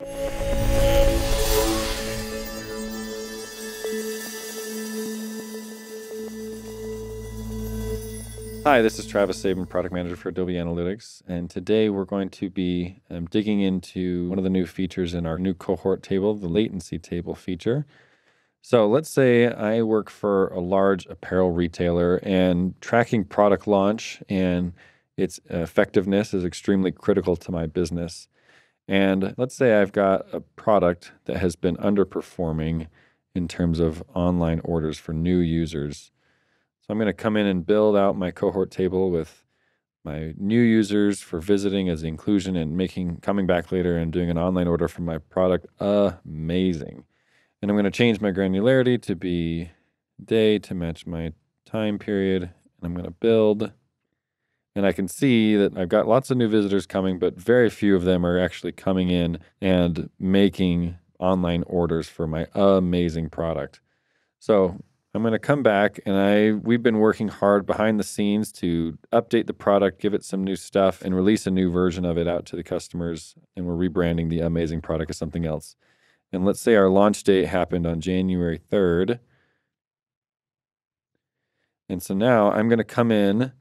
Hi, this is Travis Sabin, Product Manager for Adobe Analytics. And today we're going to be um, digging into one of the new features in our new cohort table, the latency table feature. So let's say I work for a large apparel retailer and tracking product launch and its effectiveness is extremely critical to my business. And let's say I've got a product that has been underperforming in terms of online orders for new users. So I'm going to come in and build out my cohort table with my new users for visiting as inclusion and making coming back later and doing an online order for my product amazing. And I'm going to change my granularity to be day to match my time period. And I'm going to build. And I can see that I've got lots of new visitors coming, but very few of them are actually coming in and making online orders for my amazing product. So I'm going to come back and I we've been working hard behind the scenes to update the product, give it some new stuff and release a new version of it out to the customers and we're rebranding the amazing product as something else. And let's say our launch date happened on January 3rd. And so now I'm going to come in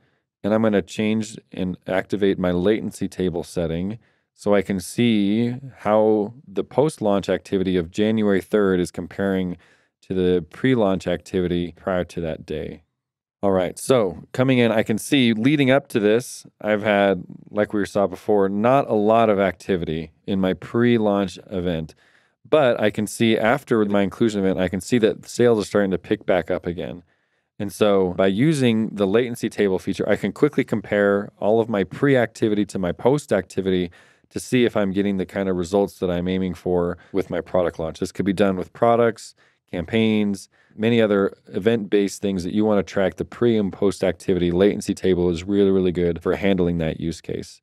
and I'm going to change and activate my latency table setting so I can see how the post launch activity of January 3rd is comparing to the pre launch activity prior to that day. All right, so coming in, I can see leading up to this, I've had, like we saw before, not a lot of activity in my pre launch event. But I can see after my inclusion event, I can see that sales are starting to pick back up again. And so by using the latency table feature, I can quickly compare all of my pre activity to my post activity to see if I'm getting the kind of results that I'm aiming for with my product launch. This could be done with products campaigns, many other event based things that you want to track the pre and post activity. Latency table is really, really good for handling that use case.